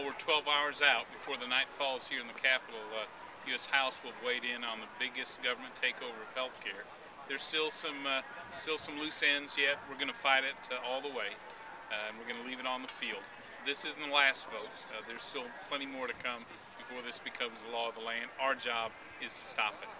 Well, we're 12 hours out before the night falls here in the Capitol. Uh, U.S. House will weigh in on the biggest government takeover of health care. There's still some uh, still some loose ends yet. We're going to fight it uh, all the way, uh, and we're going to leave it on the field. This isn't the last vote. Uh, there's still plenty more to come before this becomes the law of the land. Our job is to stop it.